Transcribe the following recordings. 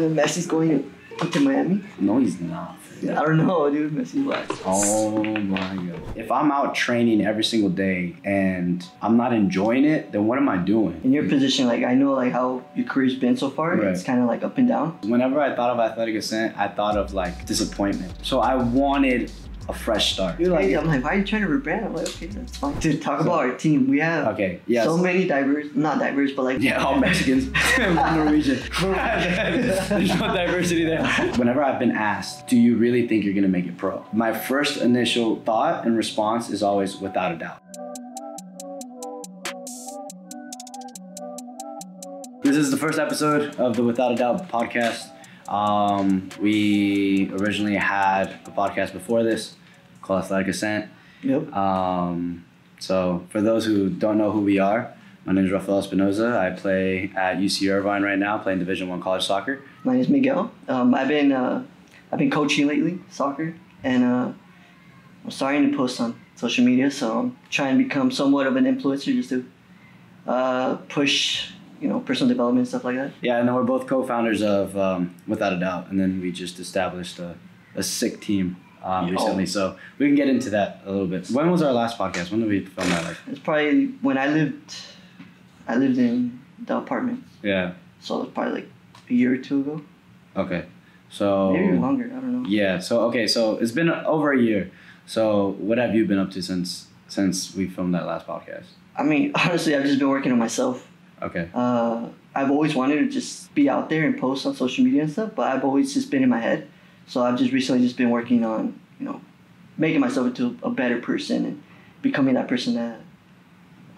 And Messi's going to Miami. No, he's not. I don't know, dude. Messi's what? Oh my god. If I'm out training every single day and I'm not enjoying it, then what am I doing? In your position, like I know like how your career's been so far. Right. It's kind of like up and down. Whenever I thought of athletic ascent, I thought of like disappointment. So I wanted a fresh start. You're like, I'm like, why are you trying to rebrand? I'm like, okay, that's fine. Dude, talk about our team. We have Okay, yes. so many diverse, not diverse, but like Yeah, all Mexicans. Norwegian. There's no diversity there. Whenever I've been asked, do you really think you're gonna make it pro? My first initial thought and response is always without a doubt. This is the first episode of the Without a Doubt podcast. Um, we originally had a podcast before this called Athletic Ascent. Yep. Um, so, for those who don't know who we are, my name is Rafael Espinoza. I play at UC Irvine right now, playing Division One college soccer. My name is Miguel. Um, I've been uh, I've been coaching lately, soccer, and uh, I'm starting to post on social media. So I'm trying to become somewhat of an influencer, just to uh, push, you know, personal development and stuff like that. Yeah, and then we're both co-founders of um, Without a Doubt, and then we just established a, a sick team um, recently. So we can get into that a little bit. When was our last podcast? When did we film that? Like, It's probably when I lived, I lived in the apartment, yeah. so it's probably like a year or two ago, Okay. So maybe longer. I don't know. Yeah. So okay. So it's been over a year. So what have you been up to since since we filmed that last podcast? I mean, honestly, I've just been working on myself. Okay. uh, I've always wanted to just be out there and post on social media and stuff, but I've always just been in my head. So I've just recently just been working on, you know, making myself into a better person and becoming that person that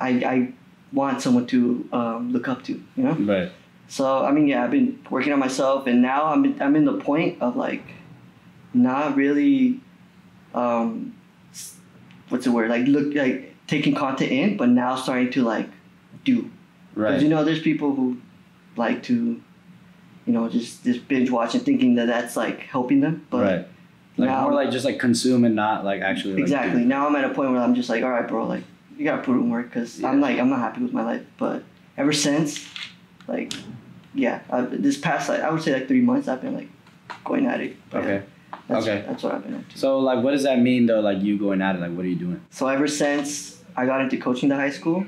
I, I want someone to um, look up to, you know? Right. So, I mean, yeah, I've been working on myself and now I'm, in- I'm in the point of like not really, um, what's the word? Like, look, like taking content in, but now starting to like do. Right. Because you know, there's people who like to, you know, just just binge watch and thinking that that's like helping them. But right. Like now, more like just like consume and not like actually. Like, exactly. do. Now I'm at a point where I'm just like, all right, bro, like you gotta put in work because I'm like I'm not happy with my life. But ever since, like, yeah, I, this past like I would say like three months, I've been like going at it. But, Okay. yeah, that's, Okay. That's what I've been up to. So like, what does that mean though? Like you going at it? Like, what are you doing? So ever since I got into coaching the high school,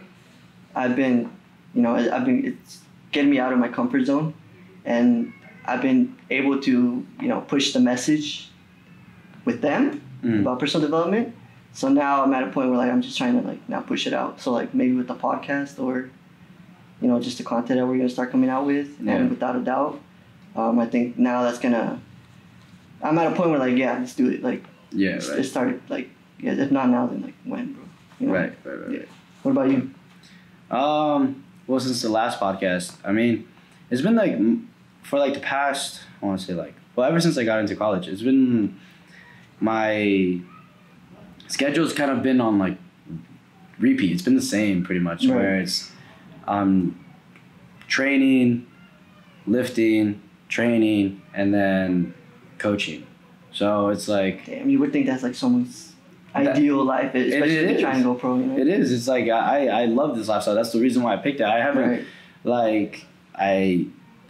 I've been, you know, I've been it's getting me out of my comfort zone, and I've been able to, you know, push the message with them Mm. about personal development. So now I'm at a point where like I'm just trying to like now push it out. So like maybe with the podcast or, you know, just the content that we're gonna start coming out with, Yeah. and without a doubt, um, I think now that's gonna. I'm at a point where like yeah, let's do it. Like Yeah. Right. it started like yeah, if not now then like when, bro. You know? Right. Right. Right. Yeah. What about you? Um. Well, since the last podcast, I mean, it's been like for like the past. I want to say like well, ever since I got into college, it's been my schedule's kind of been on like repeat. It's been the same pretty much. Right. Where it's um training, lifting, training, and then coaching. So it's like Damn, you would think that's like someone's That- ideal life, especially if is. trying to go pro. You know? it is. It's like I I love this lifestyle. That's the reason why I picked it. I haven't Right. like I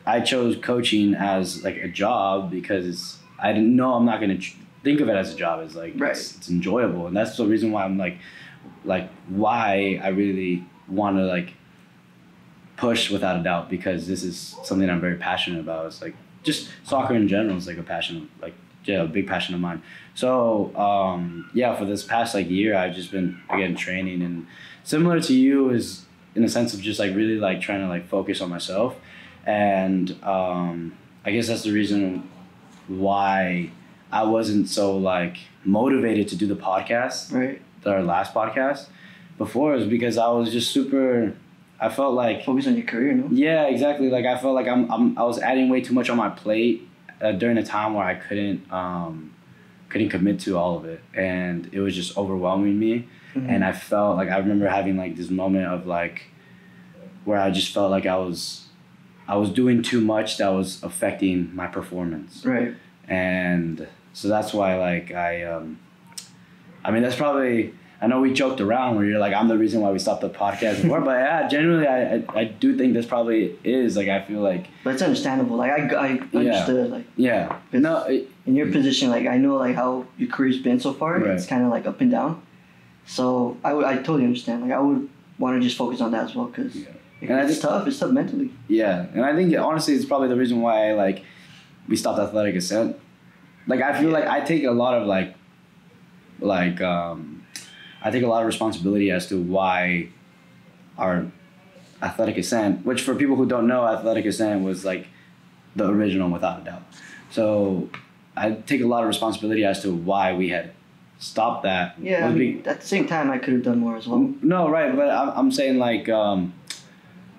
I chose coaching as like a job because it's I didn't know I'm not gonna tr- think of it as a job. It's like Right. it's, it's enjoyable, and that's the reason why I'm like like why I really want to like push without a doubt because this is something I'm very passionate about. It's like just soccer in general is like a passion, like yeah, a big passion of mine. So um, yeah, for this past like year, I've just been again training and similar to you is in a sense of just like really like trying to like focus on myself, and um, I guess that's the reason why I wasn't so like motivated to do the podcast Right. our last podcast before is because I was just super. I felt like Focus on your career, no? yeah, exactly. Like I felt like I'm, I'm I was adding way too much on my plate uh, during a time where I couldn't um, couldn't commit to all of it, and it was just overwhelming me. Mhm. And I felt like I remember having like this moment of like where I just felt like I was I was doing too much that was affecting my performance Right. and so that's why like I um I mean that's probably I know we joked around where you're like, I'm the reason why we stopped the podcast before, but yeah, genuinely, I, I, I do think this probably is like I feel like But it's understandable. Like I, I understood. Like yeah, no, it, in your position, like I know like how your career's been so far. Right. It's kind of like up and down. So I would, I totally understand. Like I would want to just focus on that as well because Yeah. And it's think- tough. It's tough mentally. Yeah, and I think honestly, it's probably the reason why like we stopped athletic ascent. Like I feel like I take a lot of like, like um, I take a lot of responsibility as to why our athletic ascent, which for people who don't know, athletic ascent was like the original without a doubt. So I take a lot of responsibility as to why we had stopped that. Yeah. I mean, at the same time, I could have done more as well. no, right, but I'm, I'm saying like um,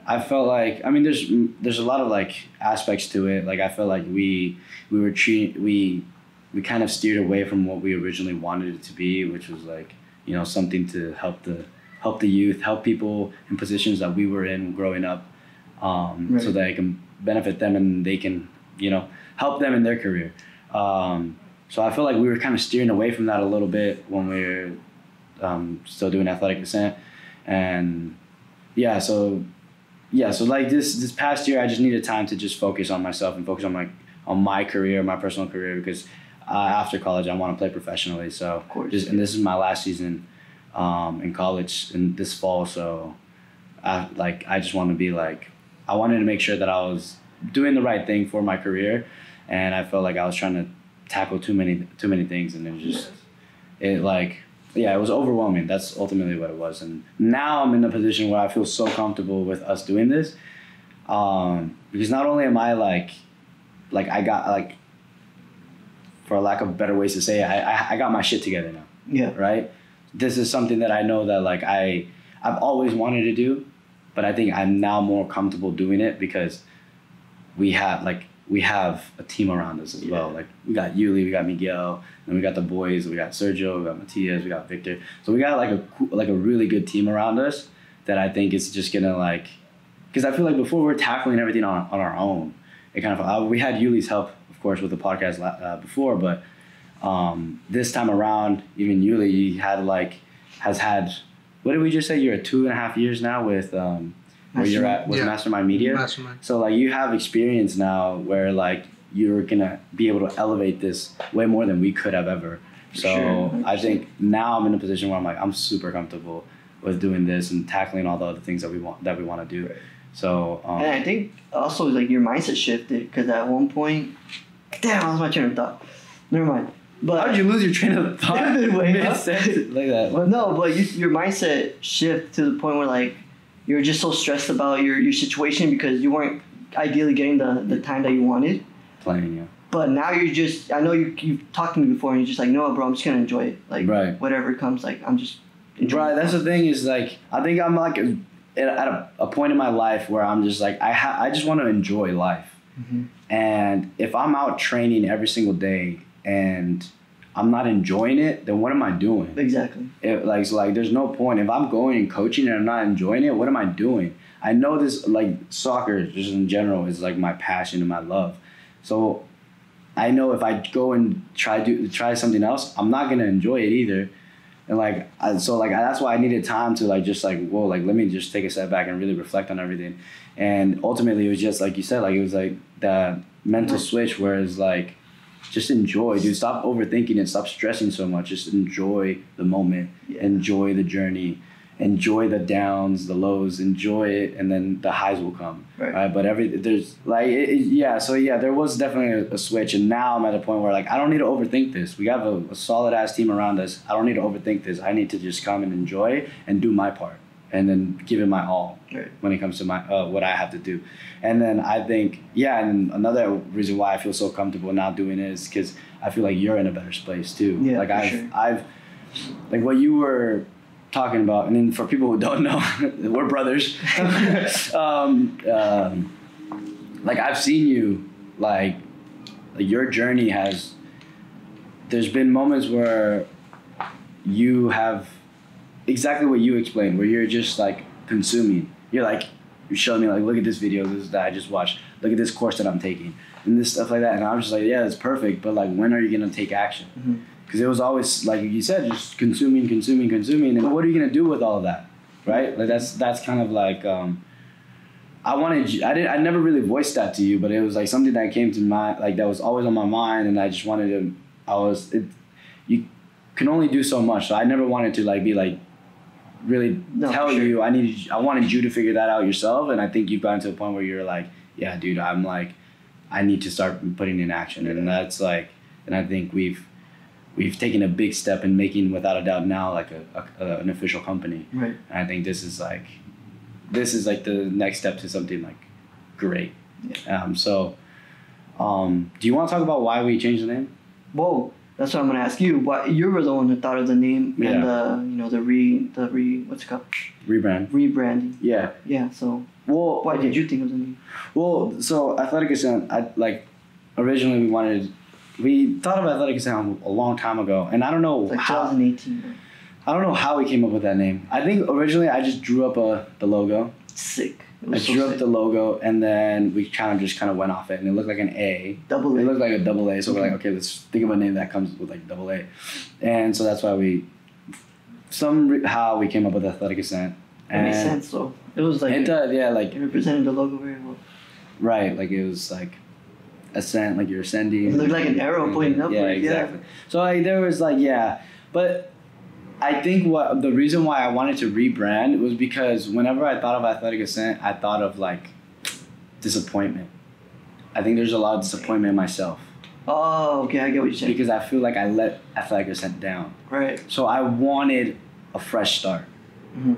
I felt like I mean there's there's a lot of like aspects to it. Like I felt like we we were treat we we kind of steered away from what we originally wanted it to be, which was like you know something to help the help the youth, help people in positions that we were in growing up, um, so that I can benefit them and they can you know help them in their career. Um, so I feel like we were kind of steering away from that a little bit when we were um, still doing athletic descent, and yeah, so yeah, so like this this past year, I just needed time to just focus on myself and focus on my on my career, my personal career, because uh, after college, I want to play professionally. So Of course. just and this is my last season um, in college in this fall, so I like I just want to be like I wanted to make sure that I was doing the right thing for my career, and I felt like I was trying to tackle too many too many things, and it just it like yeah, it was overwhelming. That's ultimately what it was, and now I'm in a position where I feel so comfortable with us doing this, um, because not only am I like like I got like for a lack of better ways to say it, I, I I got my shit together now Yeah. right? This is something that I know that like I I've always wanted to do, but I think I'm now more comfortable doing it because we have like we have a team around us as well. Like we got Yuli, we got Miguel, and we got the boys, we got Sergio, we got Matias, we got Victor. So we got like a like a really good team around us that I think is just gonna like because I feel like before we we're tackling everything on, on our own. It kind of uh, we had Yuli's help, course, with the podcast uh, before, but um, this time around, even Yuli had like has had what did we just say? You're at two and a half years now with um, where you're at with Yeah. Mastermind Media. Mastermind. So like you have experience now where like you're gonna be able to elevate this way more than we could have ever. So Sure, I think now I'm in a position where I'm like I'm super comfortable with doing this and tackling all the other things that we want that we want to do. Right. So um, And I think also like your mindset shifted because at one point, damn, I lost my train of thought. Never mind. But how did you lose your train of thought? Midway, huh? Mid-sentence, like that. Well, no, but you, your mindset shift to the point where like you're just so stressed about your, your situation because you weren't ideally getting the, the time that you wanted. Playing, yeah. But now you're just I know you you've talked to me before and you're just like, no, bro, I'm just gonna enjoy it. Like Right. whatever comes, like I'm just enjoying Right, that's the thing is like I think I'm like at at a, a point in my life where I'm just like I ha- I just want to enjoy life, Mhm. and if I'm out training every single day and I'm not enjoying it, then what am I doing? Exactly. It, like so like there's no point if I'm going and coaching and I'm not enjoying it. What am I doing? I know this like soccer just in general is like my passion and my love, so I know if I go and try do try something else, I'm not gonna enjoy it either. And like I, so like that's why I needed time to like just like whoa like let me just take a step back and really reflect on everything. And ultimately it was just like you said like it was like that mental switch where it's like just enjoy dude. Stop overthinking it. Stop stressing so much. Just enjoy the moment. Yeah. enjoy the journey. Enjoy the downs the lows. Enjoy it and then the highs will come. Right. right? But every there's like it, it- yeah so yeah there was definitely a, a switch and now i'm at a point where like i don't need to overthink this. We have a, a solid ass team around us. I don't need to overthink this. I need to just come and enjoy and do my part and then give it my all Right. when it comes to my uh, what i have to do and then i think yeah and another reason why i feel so comfortable now doing it is because i feel like you're in a better space too Yeah, like i've sure. i've like what you were talking about and then for people who don't know we're brothers um, um, like i've seen you like, like your journey has there's been moments where you have exactly what you explained where you're just like consuming you're like you're showing me like look at this video this is that i just watched look at this course that i'm taking and this stuff like that and i'm just like yeah it's perfect but like when are you gonna take action Mhm. because it was always like you said, just consuming, consuming, consuming, and what are you gonna do with all of that, right? Like that's that's kind of like um, I wanted you, I didn't I never really voiced that to you, but it was like something that came to mind, like that was always on my mind, and I just wanted to. I was it, you can only do so much, so I never wanted to like be like really No, tell sure. you. I needed I wanted you to figure that out yourself, and I think you've gotten to a point where you're like, yeah, dude, I'm like, I need to start putting in action, and that's like, and I think we've we've taken a big step in making without a doubt now like a, a, a an official company Right. and I think this is like, this is like the next step to something like great. Um, so, um, do you want to talk about why we changed the name? Whoa, that's what I'm gonna ask you. Why you were the one who thought of the name Yeah. and the you know the re the re what's it called Rebrand. rebranding. Yeah. Yeah. So Well, why did you think of the name? Well, so Athletic Ascent, I like originally we wanted, we thought of Athletic Ascent a long time ago, and I don't know like how 2018. I don't know how we came up with that name. I think originally I just drew up a the logo. Sick. I so drew up the logo, and then we kind of just kind of went off it, and it looked like an A. double A. It looked like a double A, so we're like, okay, let's think of a name that comes with like double A, and so that's why we somehow we came up with Athletic Ascent. It makes And sense though. It was like It does, yeah, like it represented the logo very well. right, like it was like ascent, like you're ascending. It looked like an arrow mm-hmm. pointing Yeah, upward, yeah. exactly. So like there was like yeah, but I think what the reason why I wanted to rebrand was because whenever I thought of Athletic Ascent, I thought of like disappointment. I think there's a lot of disappointment in myself Oh, okay, I get what you're saying. because I feel like I let Athletic Ascent down. Right. So I wanted a fresh start. Mhm.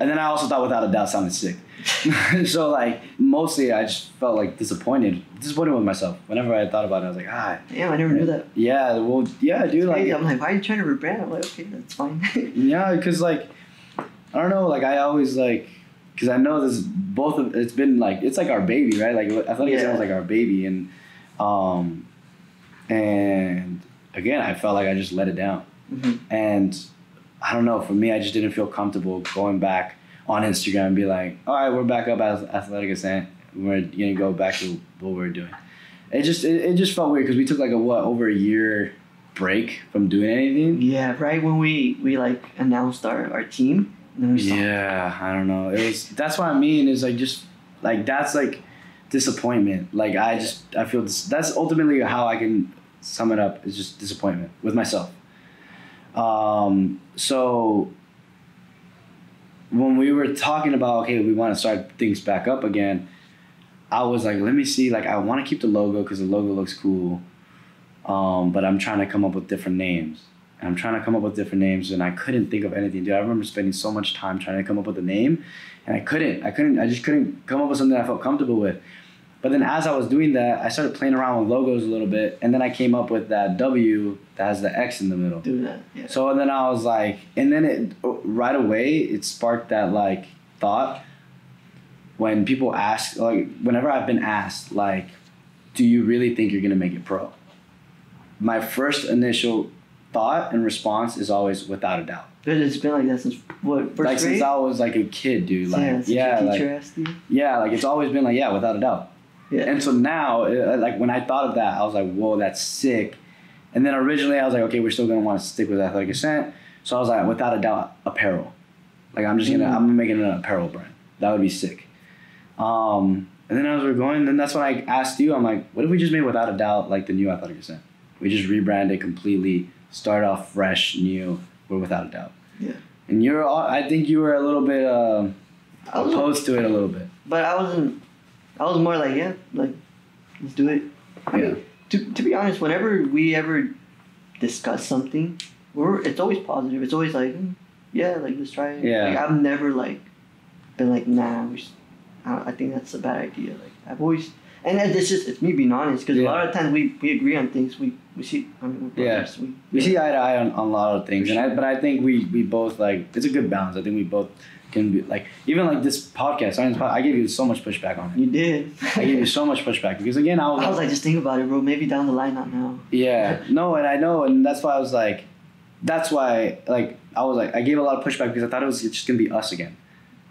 And then I also thought without a doubt sounded sick. so like mostly I just felt like disappointed. Disappointed with myself. Whenever I thought about it, I was like, ah Damn, I never knew that. yeah, well yeah, dude, like Crazy. I'm like, why are you trying to rebrand? I'm like, okay, that's fine. Yeah, because like I don't know, like I always like because I know this both of it's been like it's like our baby, right? Like Athletic Yeah. Ascent was like our baby, and um and again, I felt like I just let it down, Mhm. and I don't know. For me, I just didn't feel comfortable going back on Instagram and be like, all right, we're back up as Athletic Ascent. We're gonna go back to what we're doing. It just it, it just felt weird because we took like a what over a year break from doing anything. Yeah, right when we we like announced our, our team, we. Yeah, I don't know. It was that's what I mean is like just like that's like disappointment. Like I just I feel this, that's ultimately how I can sum it up is just disappointment with myself. Um so when we were talking about okay, we want to start things back up again, I was like, let me see like I want to keep the logo cuz the logo looks cool. Um but I'm trying to come up with different names. And I'm trying to come up with different names, and I couldn't think of anything, dude. I remember spending so much time trying to come up with a name, and I couldn't. I couldn't. I just couldn't come up with something I felt comfortable with. But then, as I was doing that, I started playing around with logos a little bit, and then I came up with that W that has the X in the middle. do that. Yeah. So then I was like, and then it right away it sparked that like thought when people ask like whenever I've been asked like, do you really think you're gonna make it pro? My first initial thought and response is always without a doubt. But it's been like that since what first like grade? since I was like a kid, dude. Like yeah, yeah, like teacher asked you. yeah, like it's always been like yeah, without a doubt. Yeah. And so now, uh, like when I thought of that, I was like, whoa, that's sick. And then originally I was like, okay, we're still gonna want to stick with athletic ascent. So I was like, without a doubt, apparel. Like I'm just gonna, Mm. I'm making an apparel brand. That would be sick. Um, and then as we're going, then that's when I asked you, I'm like, what if we just made without a doubt like the new athletic ascent? We just rebranded completely, start off fresh, new. We're without a doubt. Yeah. And you're, all, I think you were a little bit uh, opposed to it a little bit. but I wasn't. I was more like, yeah, like, let's do it. I Yeah. mean, to, to be honest, whenever we ever discuss something, we're it's always positive. It's always like, mm, yeah, like let's try it. Yeah. Like I've never like been like, nah, we should, I, I think that's a bad idea. Like I've always, and this is it's me being honest because Yeah. a lot of times we, we agree on things. We we see. I mean, we're Yeah. We, We see eye to eye on, on a lot of things, and I, but I think we, we both like it's a good balance. I think we both can be like even like this podcast. Science I gave you so much pushback on it. You did. I gave you so much pushback because again I was, I was like, just think about it, bro. Maybe down the line, not now. yeah no, and I know, and that's why I was like, that's why like I was like I gave a lot of pushback because I thought it was just gonna be us again.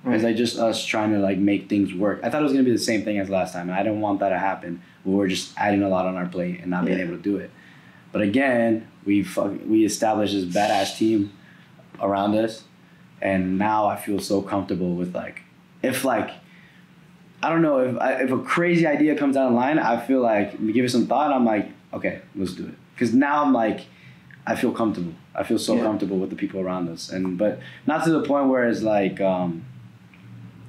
It's like just us trying to like make things work. I thought it was gonna be the same thing as last time, and I didn't want that to happen. We were just adding a lot on our plate and not being Yeah. able to do it. But again, we fuck, we established this badass team around us, and now I feel so comfortable with like if like I don't know if I, if a crazy idea comes down the line, I feel like give it some thought. I'm like, okay, let's do it. Because now I'm like, I feel comfortable. I feel so Yeah. comfortable with the people around us, and but not to the point where it's like um,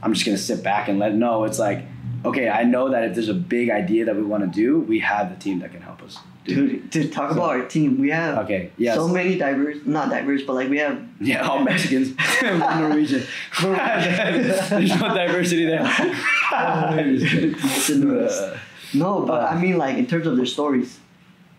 I'm just gonna sit back and let no. It's like, okay, I know that if there's a big idea that we want to do, we have the team that can help us. Dude, dude, talk So- about our team. We have Okay. Yes. so many diverse, not diverse, but like we have Yeah, all Mexicans, Norwegian. There's no diversity there. It's in the West. no, but I mean like in terms of their stories,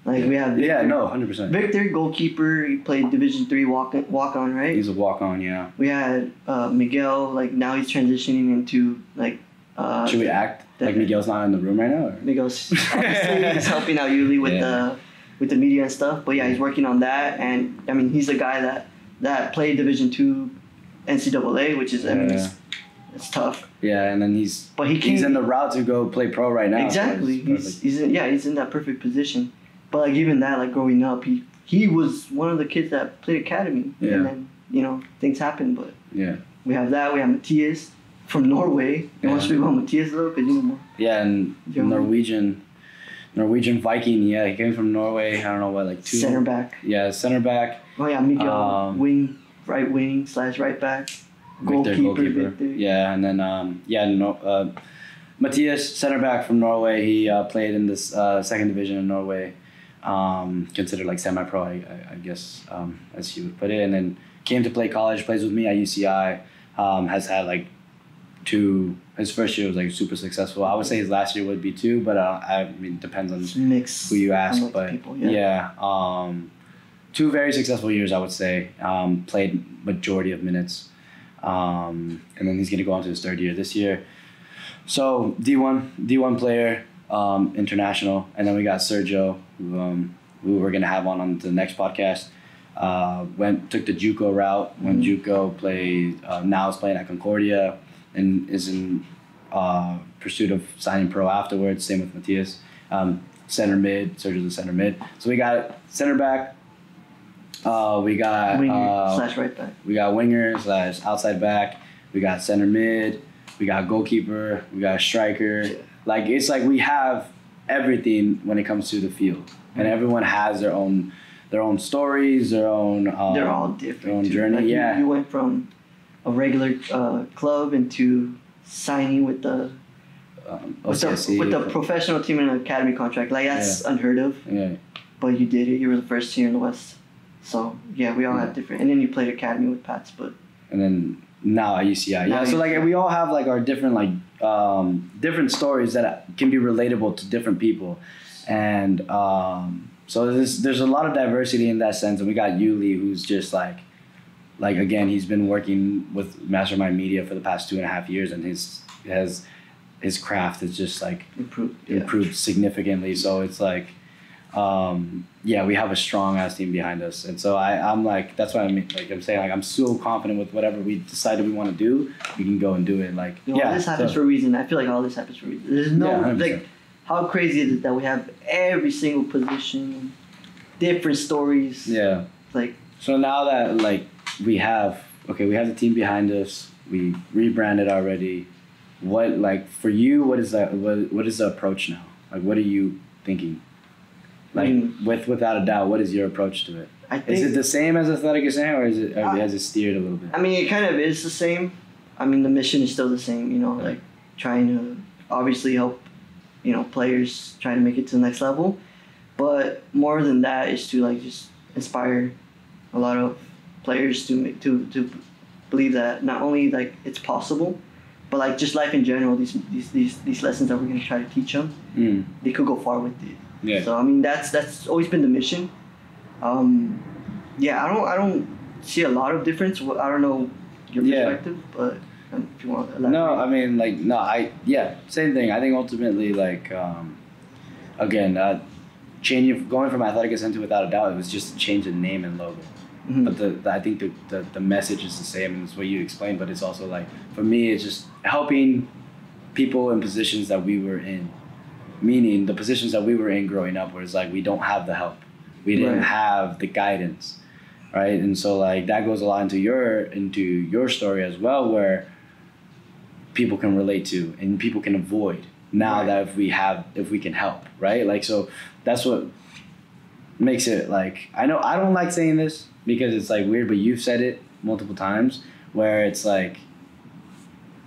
like we have yeah, no, hundred percent. Victor, goalkeeper, he played Division three walk walk on, right? He's a walk on. Yeah. we had uh, Miguel, like now he's transitioning into like uh, Should we act like Miguel's not in the room right now? Or? Miguel's obviously he's helping out Yuli with Yeah. the with the media and stuff. But yeah, he's working on that, and I mean he's the guy that that played Division two NCAA, which is I mean it's, it's tough. Yeah, and then he's But he came he's in the route to go play pro right now. exactly. it's He's, he's in, yeah he's in that perfect position. But like even that like growing up, he he was one of the kids that played academy, Yeah. and then you know things happen. But yeah, we have that. We have Matthias from Norway. You want to Yeah. speak about Matthias a little, more. yeah, and Yeah. Norwegian, Norwegian Viking. Yeah, he came from Norway. I don't know what like two Center back. Yeah, center back. Oh yeah, Miguel Um, wing, right wing slash right back. Goalkeeper, goalkeeper. Victor. Yeah, and then um, yeah, no, uh, Matthias, center back from Norway. He uh, played in this uh, second division in Norway, um, considered like semi-pro, I, I, I guess, um, as he would put it. And then came to play college. Plays with me at UCI. Um, has had like two. His first year was like super successful. I would say his last year would be two, but uh, I mean depends on mixed. who you ask, but people, yeah, yeah. um, two very successful years, I would say. Um, played majority of minutes, um, and then he's gonna go on to his third year this year. So D one, D one player, um, international, and then we got Sergio, who, um, who we're gonna have on on the next podcast. Uh, went took the JUCO route. Went Mhm. JUCO, played uh, now is playing at Concordia, and is in uh, pursuit of signing pro afterwards. Same with Matthias. Um, center mid, Sergio's the center mid. So we got center back. Uh, we got Winger uh, slash right back. we got winger slash outside back. We got center mid. We got goalkeeper. We got striker. Yeah. Like it's like we have everything when it comes to the field, and Mm-hmm. everyone has their own their own stories, their own. Um, They're all different. their own too. journey, Like, you- yeah. You, went from a regular uh, club into signing with the um, with the, with the professional team in an academy contract. Like that's unheard of. yeah, But you did it. You were the first here in the West. So yeah, we all Yeah. have different. And then you played academy with Pats, but and then now at UCI. Now Yeah, so like we all have like our different like um, different stories that can be relatable to different people, and um, so there's there's a lot of diversity in that sense. And we got Yuli, who's just like like again, he's been working with Mastermind Media for the past two and a half years, and his has his craft is just like improved. Yeah. improved significantly. So it's like, um, yeah, we have a strong ass team behind us, and so I, I'm like, that's why I'm like, I'm saying like, I'm so confident with whatever we decided we want to do, we can go and do it. Like, You know, yeah, all this happens so- for a reason. I feel like all this happens for a reason. There's no Yeah, like, how crazy is it that we have every single position, different stories. yeah. Like So now that like we have, okay, we have the team behind us, we rebranded already. What like for you? What is that? What what is the approach now? Like, what are you thinking? Like, Mm. with without a doubt, what is your approach to it? I think, Is it the same as Athletic Ascent, or is it or Uh, has it steered a little bit? I mean, it kind of is the same. I mean, the mission is still the same. You know, like trying to obviously help, you know, players try to make it to the next level, but more than that is to like just inspire a lot of players to to to believe that not only like it's possible, but like just life in general. These these these, these lessons that we're gonna try to teach them, Mm. they could go far with it. Yeah. So I mean, that's that's always been the mission. Um, yeah, I don't I don't see a lot of difference. I don't know your Yeah. perspective, but um, if you want. No, I mean like no, I yeah, same thing. I think ultimately like um, again, uh, changing going from Athletic Ascent to Without a Doubt, it was just a change in name and logo. Mhm. But the, the I think the, the the message is the same, and it's what you explained. But it's also like for me, it's just helping people in positions that we were in, meaning the positions that we were in growing up, where it's like we don't have the help. We didn't Right. have the guidance, right? And so like that goes a lot into your into your story as well, where people can relate to and people can avoid now Right. that if we have if we can help, right? Like so that's what makes it like I know I don't like saying this because it's like weird, but you've said it multiple times where it's like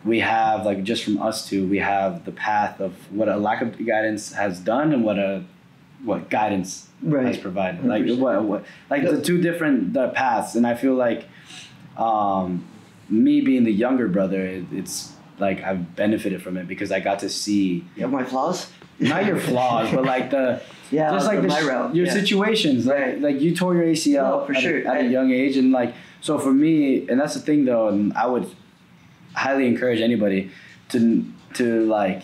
we have like just from us two we have the path of what a lack of guidance has done and what a what guidance has provided like 100%. what, what like the two different the paths and i feel like um me being the younger brother it, it's like i've benefited from it because i got to see You have my flaws. not your flaws but like the Yeah, just like the, the, my sh- your yeah. situations like Right. like you tore your acl No, for at, a- sure. at a young age and like so for me and that's the thing though and i would highly encourage anybody to to like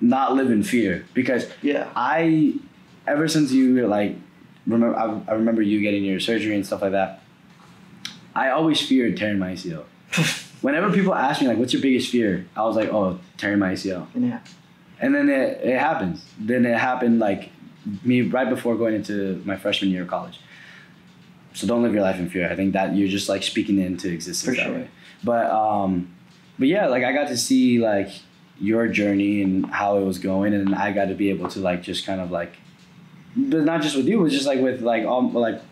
not live in fear because Yeah. I, ever since you were like, remember I, I remember you getting your surgery and stuff like that. I always feared tearing my ACL. Whenever people ask me like, "What's your biggest fear?" I was like, "Oh, tearing my ACL." Yeah. And then it, it happens. Then it happened like me right before going into my freshman year of college. So don't live your life in fear. I think that you're just like speaking into existence For that sure. way. But um, but yeah, like I got to see like your journey and how it was going, and I got to be able to like just kind of like, but not just with you, but just like with like all like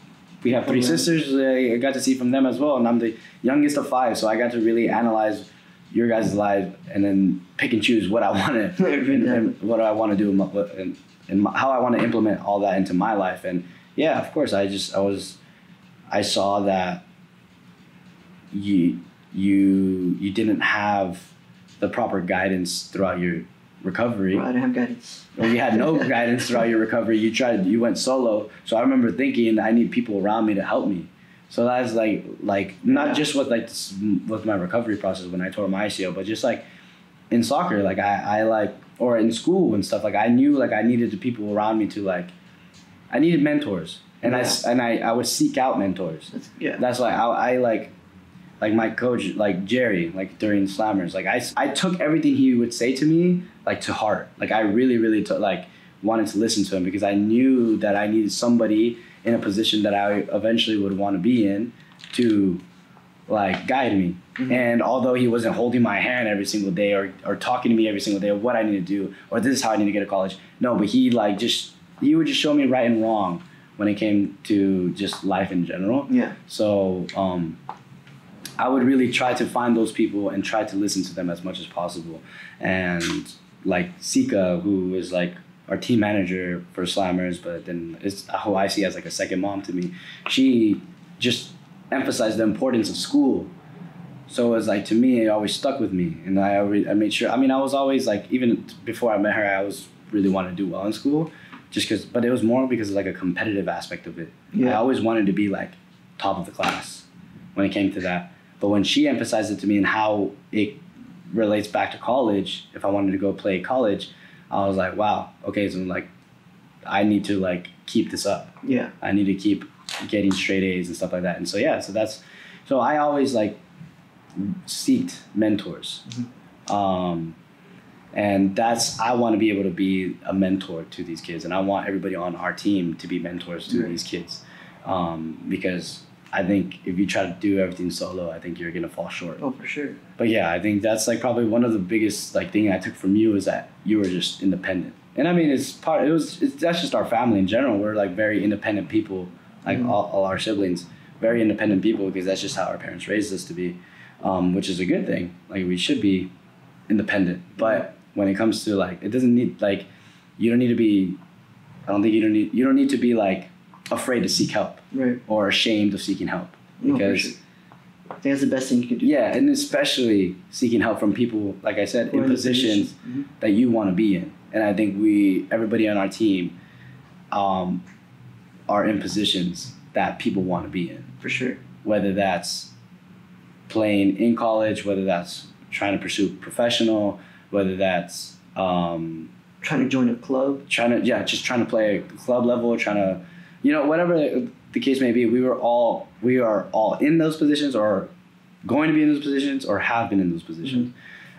we have three sisters. I got to see from them as well, and I'm the youngest of five, so I got to really analyze your guys' lives and then pick and choose what I want to and, what I want to do and, my- what- and, and my, how I want to implement all that into my life. And yeah, of course, I just I was I saw that you you you didn't have the proper guidance throughout your recovery. I didn't have guidance. Or you had no guidance throughout your recovery. You tried, you went solo. So I remember thinking, I need people around me to help me. So that's like, like not Yeah. just with like with my recovery process when I tore my ACL, but just like in soccer, like I, I like, or in school and stuff. Like I knew like I needed the people around me to like, I needed mentors, and I, and I, I would seek out mentors. That's, yeah. That's why I, I like, like my coach, like Jerry, like during Slammers, like I, I took everything he would say to me like to heart. Like I really, really took like wanted to listen to him because I knew that I needed somebody in a position that I eventually would want to be in to like guide me. Mhm. And although he wasn't holding my hand every single day or, or talking to me every single day of what I need to do or this is how I need to get to college, no, but he like just he would just show me right and wrong when it came to just life in general. Yeah. So um, I would really try to find those people and try to listen to them as much as possible. And like Sika, who is like our team manager for Slammers, but then it's who I see as like a second mom to me. She just emphasized the importance of school. So it was like to me, it always stuck with me, and I always, I made sure. I mean, I was always like even before I met her, I was really wanted to do well in school, just because. But it was more because of like a competitive aspect of it. Yeah. I always wanted to be like top of the class when it came to that. But when she emphasized it to me and how it relates back to college, if I wanted to go play college, I was like, wow, okay, so like I need to like keep this up. Yeah. I need to keep getting straight A's and stuff like that. And so yeah, so that's so I always like seeked mentors. Um, and that's I want to be able to be a mentor to these kids, and I want everybody on our team to be mentors to these kids, um, because I think if you try to do everything solo, I think you're gonna fall short. Oh, for sure. But yeah, I think that's like probably one of the biggest like thing I took from you is that you were just independent. And I mean, it's part. It was. It's, that's just our family in general. We're like very independent people, like Mhm. all, all our siblings, very independent people because that's just how our parents raised us to be, um, which is a good thing. Like we should be independent. But when it comes to like, it doesn't need like, you don't need to be. I don't think you don't need. You don't need to be like afraid to seek help Right. or ashamed of seeking help No, because. sure. I think that's the best thing you can do. Yeah, and especially seeking help from people, like I said, are in positions Mhm. that you want to be in. And I think we, everybody on our team, um, are in positions that people want to be in. For sure. Whether that's playing in college, whether that's trying to pursue professional, whether that's um, Trying to join a club. trying to yeah just trying to play club level trying to you know whatever the case may be we were all we are all in those positions or going to be in those positions or have been in those positions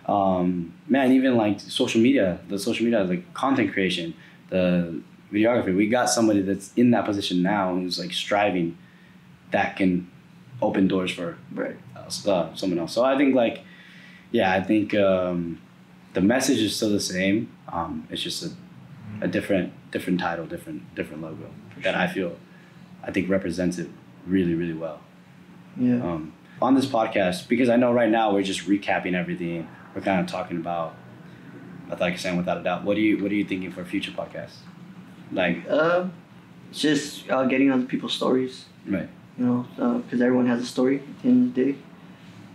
um, man even like social media the social media like content creation the videography. We got somebody that's in that position now who's like striving that can open doors for Right. uh, someone else. So I think like, yeah, I think um, the message is still the same. Um, it's just a, a different different title, different different logo For that sure. I feel I think represents it really really well. Yeah. Um, on this podcast because I know right now we're just recapping everything. We're kind of talking about Athletic Ascent without a doubt. What do you what are you thinking for future podcasts? Like it's just uh, getting other people's stories. Right. You know, because everyone has a story at the end of the day.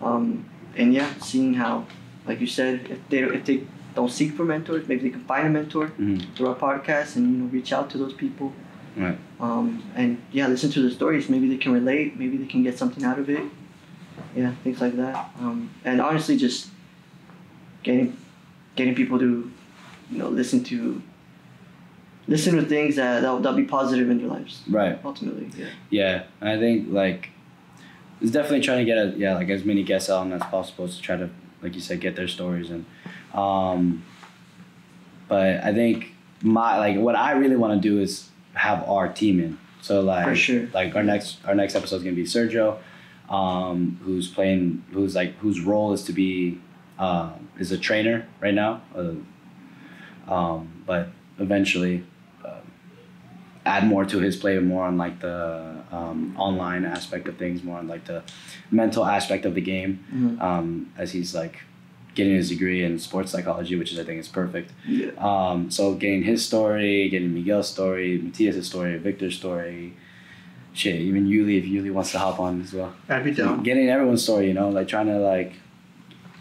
Um, and yeah, seeing how, like you said, if they if they don't seek for mentors, maybe they can find a mentor Mhm. through our podcast and you know reach out to those people. Right. Um, and yeah, listen to the stories. Maybe they can relate. Maybe they can get something out of it. Yeah, things like that. Um, and honestly, just getting getting people to you know listen to listen to things that that'll, that'll be positive in their lives. right. Ultimately, yeah. Yeah, I think like it's definitely trying to get a, yeah like as many guests on as possible to try to like you said get their stories and um but I think my like what I really want to do is have our team in so like For sure. like our next our next episode is gonna be Sergio um who's playing who's like whose role is to be um is a trainer right now uh, um but eventually uh, add more to his play, more on like the um, online aspect of things, more on like the mental aspect of the game, Mhm. um, as he's like getting his degree in sports psychology, which is I think is perfect. Yeah. Um, so getting his story, getting Miguel's story, Matias' story, Victor's story, shit, even Yuli if Yuli wants to hop on as well. I'd be Getting everyone's story, you know, like trying to like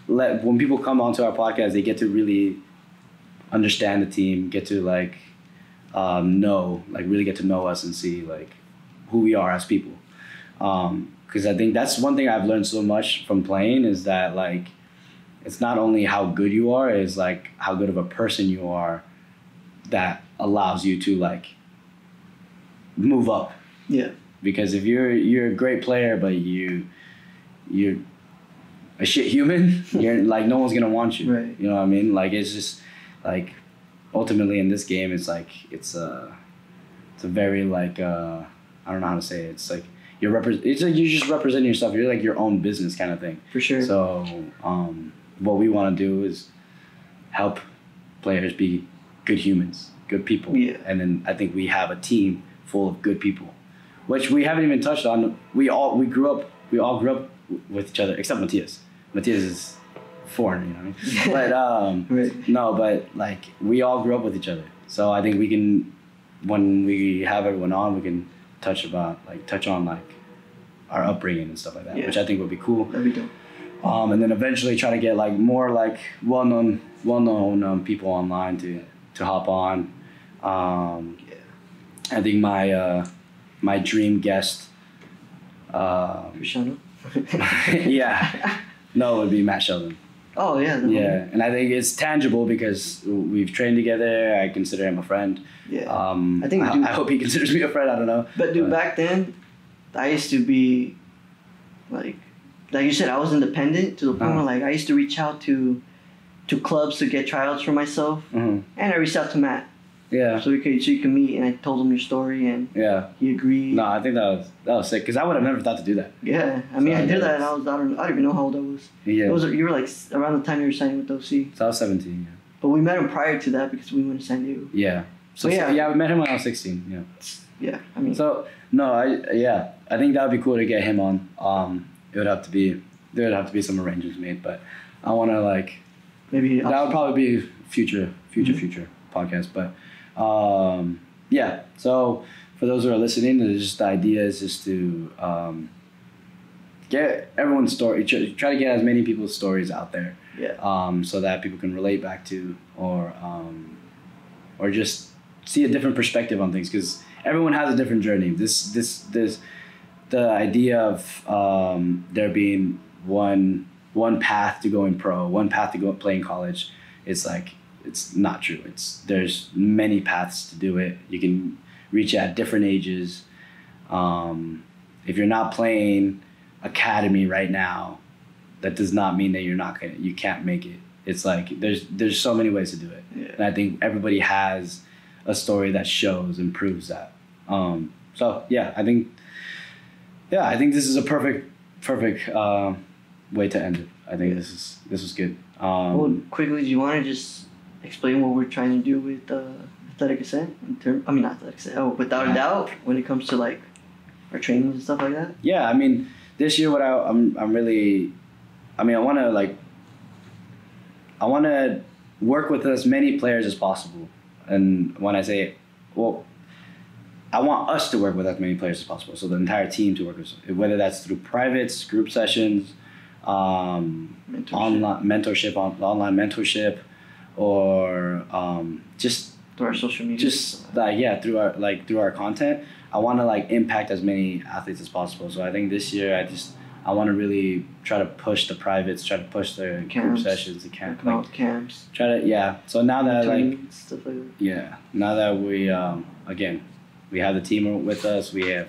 let when people come onto our podcast, they get to really understand the team, get to like um, know, like really get to know us and see like who we are as people. Because I think that's one thing I've learned so much from playing is that like it's not only how good you are, it's like how good of a person you are that allows you to like move up Yeah. because if you're you're a great player but you you're a shit human you're like no one's gonna want you Right. you know what i mean like it's just like ultimately in this game it's like it's a it's a very like uh i don't know how to say it it's like you're repre- it's like you're just representing yourself you're like your own business kind of thing For sure. so um what we want to do is help players be good humans good people Yeah. and then i think we have a team full of good people which we haven't even touched on. We all we grew up we all grew up with each other except Matthias. Matthias is foreign, you know what I mean? But um, Right. no, but like we all grew up with each other. So I think we can when we have everyone on, we can touch about like touch on like our upbringing and stuff like that, Yeah. which I think would be cool. That'd be dope. Um, and then eventually try to get like more like well known well known um, people online to to hop on. Um, I think my uh, my dream guest. Um, yeah, no, it would be Matt Sheldon. Oh yeah. Yeah, and I think it's tangible because we've trained together. I consider him a friend. Yeah. Um, I think I, I hope he considers me a friend. I don't know. But dude, But- back then, I used to be like, like you said, I was independent to the point Uh-huh. where like I used to reach out to, to clubs to get tryouts for myself, Mhm. and I reached out to Matt Yeah, so we could so you can meet, and I told him your story, and yeah. he agreed. No, I think that was that was sick because I would have never thought to do that. Yeah, I mean So I I did that, and I was I don't I don't even know how old I was. Yeah, It was you were like around the time you were signing with OC, so I was seventeen. Yeah. but we met him prior to that because we went to San Diego. Yeah. So Oh, yeah, yeah. we met him when I was sixteen. Yeah. Yeah, I mean So no, I yeah, I think that would be cool to get him on. Um, it would have to be there would have to be some arrangements made, but I want to like maybe that would probably be future future Mhm. future podcast. But um, yeah, so for those who are listening, it's just the idea is just to um, get everyone's story, try try to get as many people's stories out there, yeah um, so that people can relate back to or um, or just see a different perspective on things because everyone has a different journey. This this this the idea of um, there being one one path to going pro, one path to go playing college, it's like it's not true. It's there's many paths to do it. You can reach at different ages. Um, if you're not playing academy right now, that does not mean that you're not gonna you can't make it. It's like there's there's so many ways to do it. yeah And I think everybody has a story that shows and proves that. Um, so yeah, I think yeah, I think this is a perfect perfect uh, way to end it. I think this is this was good. Um, well, quickly, do you want to just explain what we're trying to do with uh, athletic ascent? In term, I mean, not athletic ascent. Oh, without a doubt, when it comes to like our trainings and stuff like that. yeah, I mean, this year what I, I'm I'm really, I mean, I want to like, I want to work with as many players as possible, and when I say, well, I want us to work with as many players as possible, so the entire team to work with, whether that's through privates, group sessions, um, Mentorship. online mentorship, on, online mentorship, or um, just through our social media. just like yeah through our like through our content i want to like impact as many athletes as possible so i think this year i just i want to really try to push the privates try to push the group Camps. sessions the camp like camps. try to yeah so now that like stuff like that. yeah now that we um again we have the team with us we have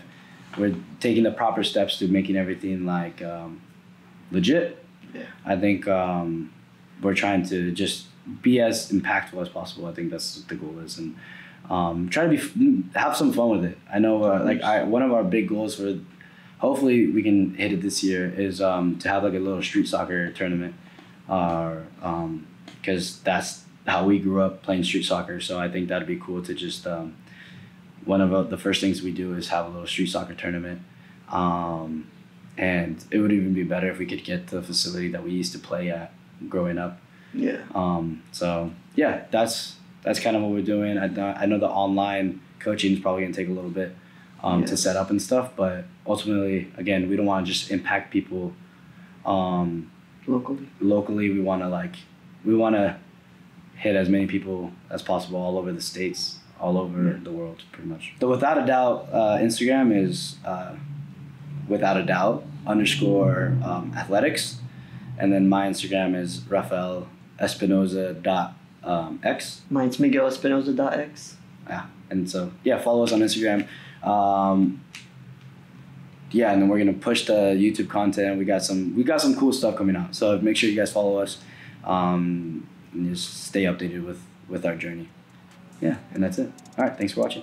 we're taking the proper steps to making everything like um, legit Yeah. i think um, we're trying to just be as impactful as possible. I think that's what the goal is. And um, try to be have some fun with it. I know uh, like I, one of our big goals for hopefully we can hit it this year is um, to have like a little street soccer tournament because that's how we grew up playing street soccer. So i think that'd be cool to just um, one of uh, the first things we do is have a little street soccer tournament. Um, and it would even be better if we could get the facility that we used to play at growing up Yeah. um, so yeah, that's that's kind of what we're doing. I, know- I know the online coaching is probably gonna take a little bit um, to set up and stuff, but ultimately, again, we don't want to just impact people um, Locally. locally. We want to like we want to hit as many people as possible all over the states, all over Yeah. the world, pretty much. So without a doubt, uh, Instagram is uh, without a doubt underscore um, athletics, and then my Instagram is Rafael Espinoza dot um, X. Mine's Miguel Espinoza.x. Yeah, and so yeah, follow us on Instagram. Um, yeah, and then we're gonna push the YouTube content. We got some we got some cool stuff coming out. So make sure you guys follow us, um, and just stay updated with with our journey. Yeah, and that's it. All right, thanks for watching.